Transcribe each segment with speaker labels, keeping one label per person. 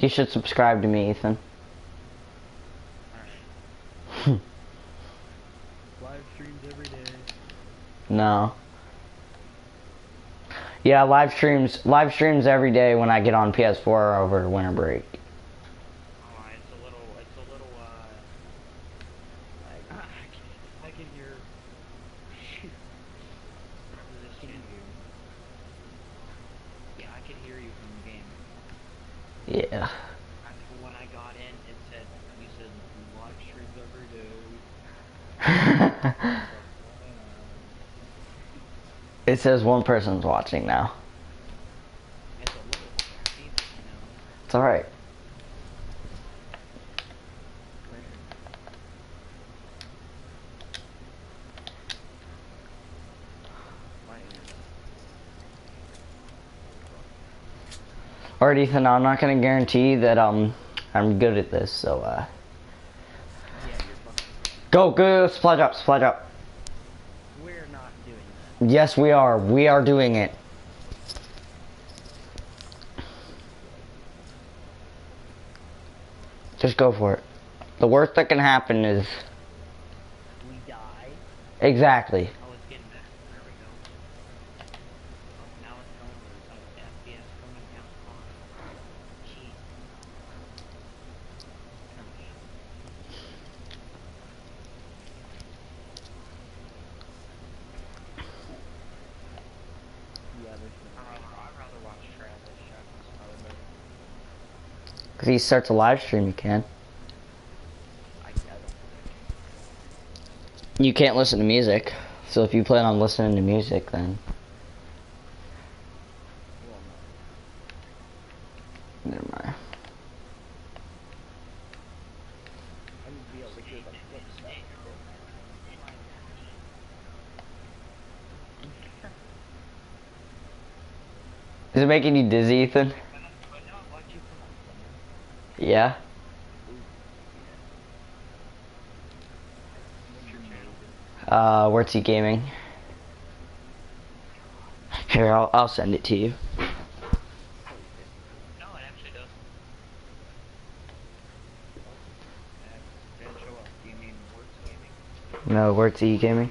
Speaker 1: You should subscribe to me, Ethan.
Speaker 2: Live streams every day.
Speaker 1: No. Yeah, live streams live streams every day when I get on PS4 over winter break.
Speaker 2: Oh, it's a little, it's a little, uh, like, I can, I can hear, shoot, whatever this can do. Yeah, I can hear you from the game.
Speaker 1: Yeah.
Speaker 2: I, when I got in, it said, you said live streams every day. So, uh,
Speaker 1: it says one person's watching now.
Speaker 2: it's a little, decent, you know.
Speaker 1: It's alright.
Speaker 2: My internet.
Speaker 1: Alright, Ethan, I'm not gonna guarantee that um I'm good at this, so uh
Speaker 2: Yeah, you're fucking.
Speaker 1: Go, go, splodge up, splodge up.
Speaker 2: We're not doing that.
Speaker 1: Yes we are. We are doing it. Just go for it. The worst that can happen is
Speaker 2: We die.
Speaker 1: exactly.
Speaker 2: Oh, it's getting better. There we go. Oh, now it's going where it's like FPS coming down on. Jeez. Yeah, there's I'd rather, I'd rather watch Travis Shepard's other
Speaker 1: If he starts a live stream, you can. You can't listen to music. So if you plan on listening to music, then never mind. Is it making you dizzy, Ethan?
Speaker 2: But not what you put on
Speaker 1: Yeah. Uh, he gaming? Here, I'll, I'll send it to you.
Speaker 2: No, it actually does. That didn't show up. Do you mean Words Gaming?
Speaker 1: No, where's he gaming?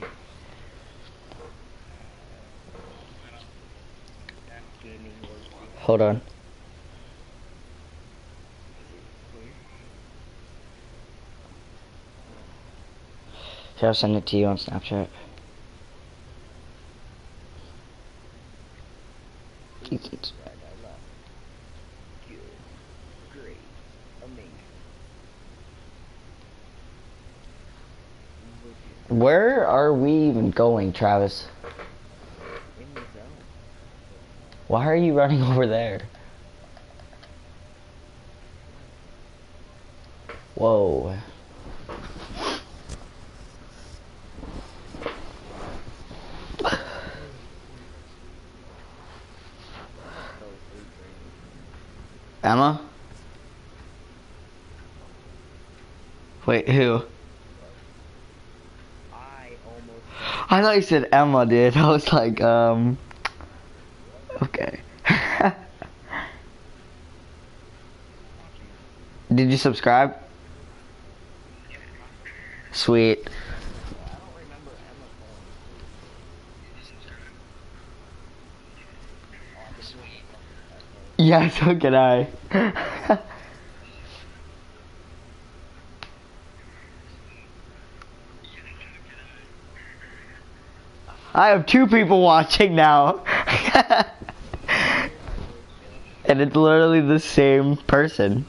Speaker 2: Gaming Words Gaming.
Speaker 1: Hold on. Here, I'll send it to you on Snapchat. Where are we even going, Travis? Why are you running over there? Whoa.
Speaker 2: So free training.
Speaker 1: Emma? Wait, who?
Speaker 2: I almost.
Speaker 1: I thought you said Emma, dude. I was like, um. Okay. Did you subscribe? Sweet. Yeah, so can I. I have two people watching now. and it's literally the same person.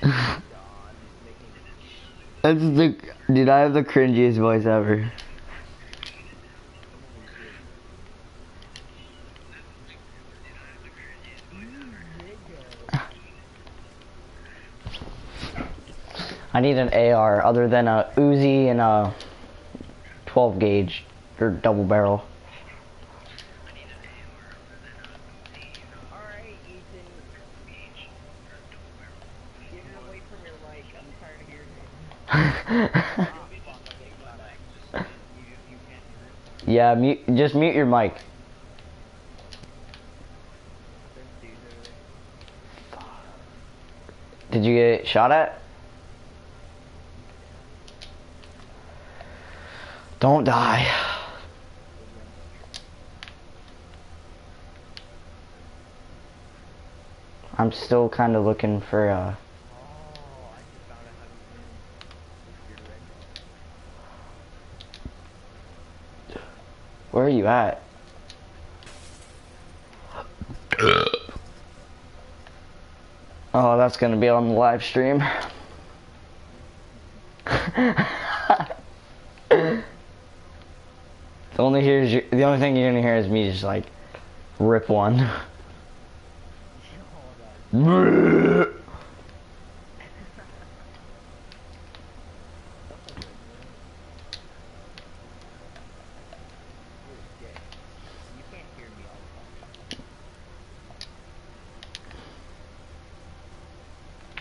Speaker 1: That's the dude. I have the cringiest voice ever. I need an AR other than a Uzi and a 12 gauge or double barrel.
Speaker 2: Alright, Ethan. Get it away from your mic. I'm tired of hearing it.
Speaker 1: Yeah, mute, just mute your mic.
Speaker 2: There's dudes over there.
Speaker 1: Did you get shot at? Don't die. I'm still kind of looking for, uh, where are you at? Oh, that's gonna be on the live stream. only hears you, the only thing you're gonna hear is me just like rip one.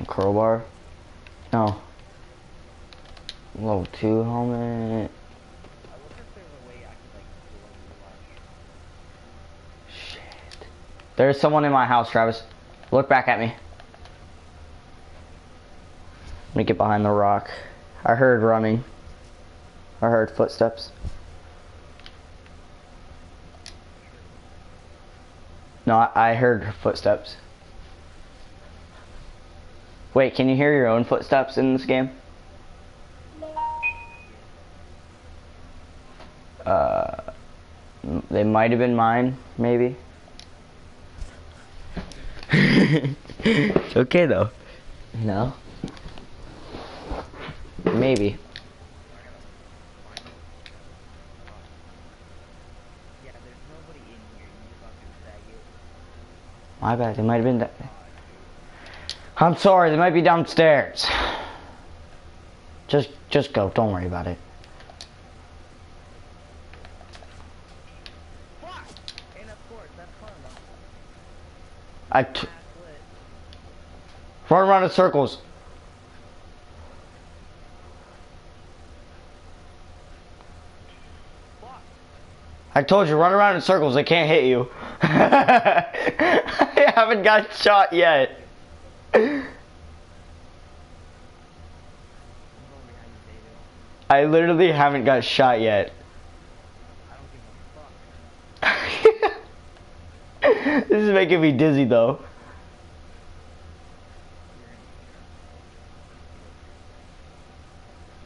Speaker 1: Crowbar? No. Level 2 helmet.
Speaker 2: I wonder if there's a way I could like blow the light.
Speaker 1: Shit. There's someone in my house, Travis. Look back at me. Let me get behind the rock. I heard running. I heard footsteps. No, I, heard footsteps. Wait, can you hear your own footsteps in this game? Uh, they might have been mine, maybe. It's okay though. No. Maybe. My bad. They might have been. Da- I'm sorry. They might be downstairs. Just, just go. Don't worry about it. I t-. run around in circles. I told you, run around in circles. They can't hit you. I haven't got shot yet. I literally haven't got shot yet. This is making me dizzy though.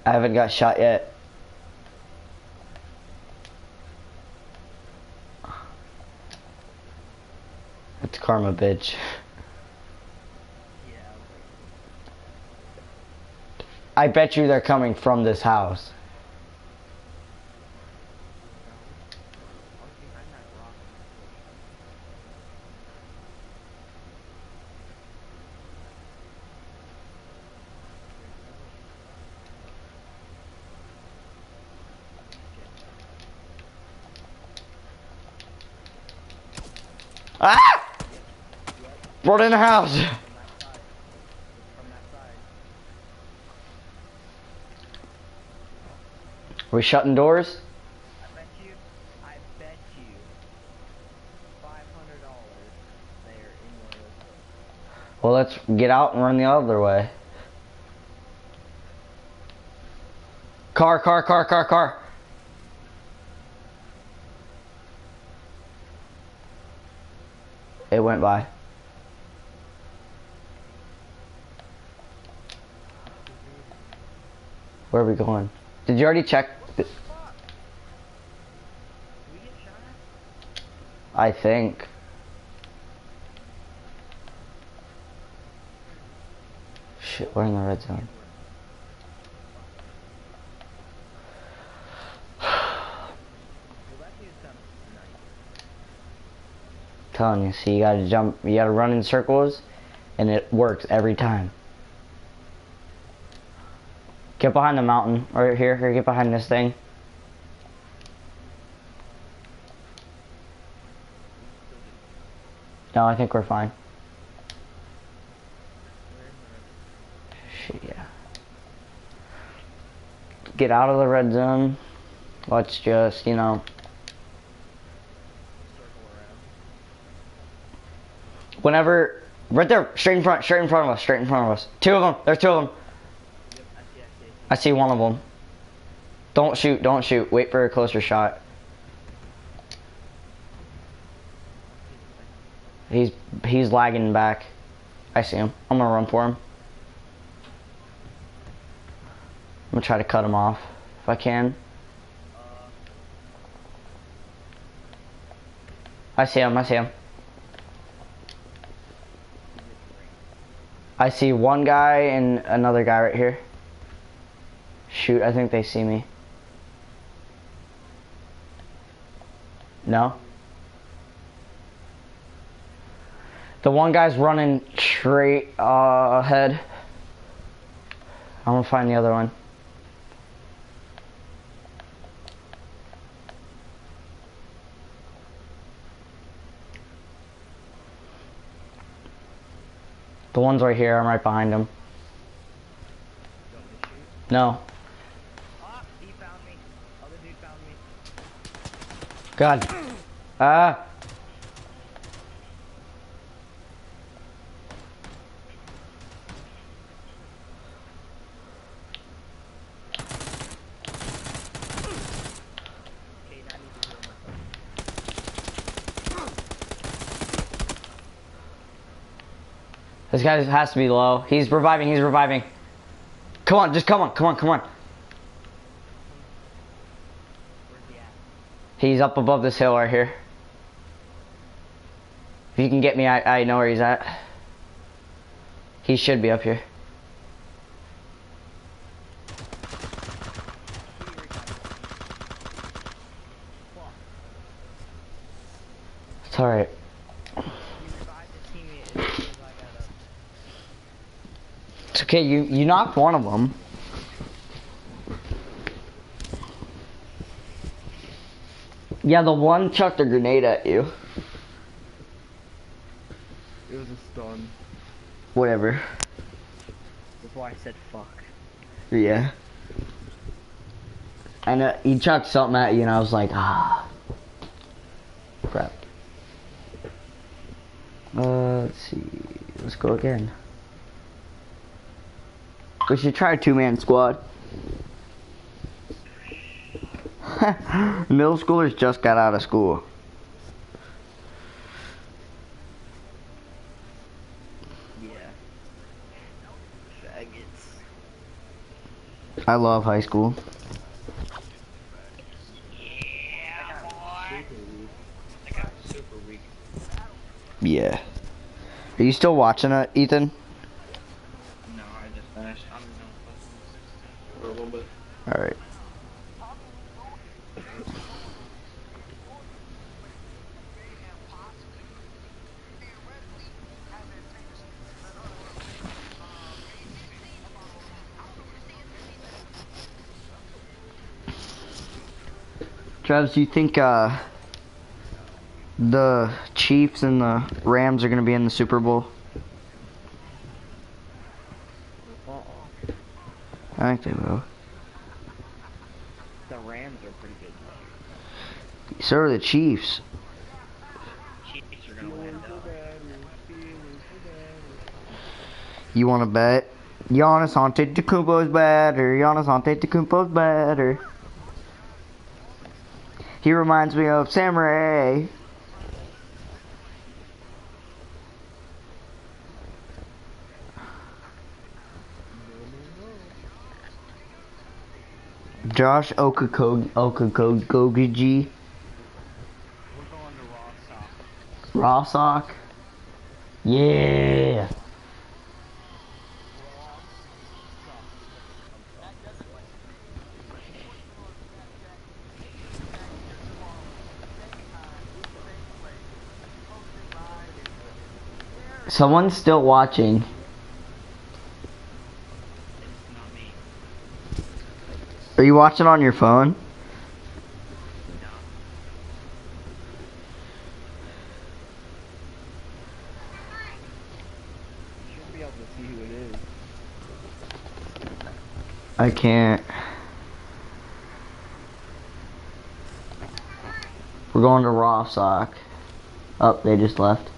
Speaker 1: I haven't got shot yet. It's karma, bitch.
Speaker 2: Yeah, I
Speaker 1: I bet you they're coming from this house.
Speaker 2: I was behind that rock.
Speaker 1: Ah! Brought in the house. We shutting doors?
Speaker 2: I bet you, I bet you, five hundred dollars they are in one of those.
Speaker 1: Well, let's get out and run the other way. Car, car, car, car, car. Went by. Where are we going? Did you already check? I think. Shit, we're in the red zone.
Speaker 2: Well, that dude's kind of nice.
Speaker 1: Telling you, see, you gotta jump, you gotta run in circles, and it works every time. Get behind the mountain, or here, here, get behind this thing. No, I think we're fine. Shit, yeah. Get out of the red zone. Let's just, you know, Whenever, right there, straight in front, straight in front of us, straight in front of us. Two of them. There's two of them.
Speaker 2: I see,
Speaker 1: one of them. Don't shoot. Don't shoot. Wait for a closer shot. He's he's lagging back. I see him. I'm gonna run for him. I'm gonna try to cut him off if I can. I see him. I see him. I see one guy and another guy right here. Shoot, I think they see me. No? The one guy's running straight uh, ahead. I'm gonna find the other one. The one's right here. I'm right behind him.
Speaker 2: No. to shoot?
Speaker 1: No.
Speaker 2: Ah, found me. Other dude found me.
Speaker 1: God. Ah.
Speaker 2: Okay, now I need to heal myself.
Speaker 1: This guy has to be low. He's reviving. He's reviving. Come on. Just come on. Come on. Come on. He's up above this hill right here. If you can get me, I, I know where he's at. He should be up here. It's alright.
Speaker 2: He revived his teammate as soon as I got up.
Speaker 1: It's okay. You, you knocked one of them. Yeah, the one chucked a grenade at you.
Speaker 3: It was a stun.
Speaker 1: Whatever.
Speaker 2: Before I said fuck.
Speaker 1: Yeah. And uh, he chucked something at you, and I was like, ah. Crap. Uh, let's see. Let's go again. We should try a two-man squad. Middle schoolers just got out of school.
Speaker 2: Yeah. Faggots.
Speaker 1: I love high school.
Speaker 2: Yeah, boy. I got super weak.
Speaker 1: Yeah. Are you still watching it, Ethan?
Speaker 2: No, I just finished. I'm done.
Speaker 3: For a little bit.
Speaker 1: All right. Travis, do you think uh, the Chiefs and the Rams are going to be in the Super Bowl? I think they will.
Speaker 2: The Rams are pretty good.
Speaker 1: So are the Chiefs.
Speaker 2: Chiefs are gonna win though.
Speaker 1: You want to bet? Giannis Antetokounmpo's better. Giannis Antetokounmpo's better. He reminds me of Samurai. Josh Okakog Okakogiji. Rozhok. Yeah. Someone's still watching. Are you watching on your phone? I can't. We're going to Rozhok. Oh, they just left.